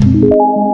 Música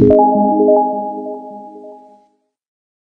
you.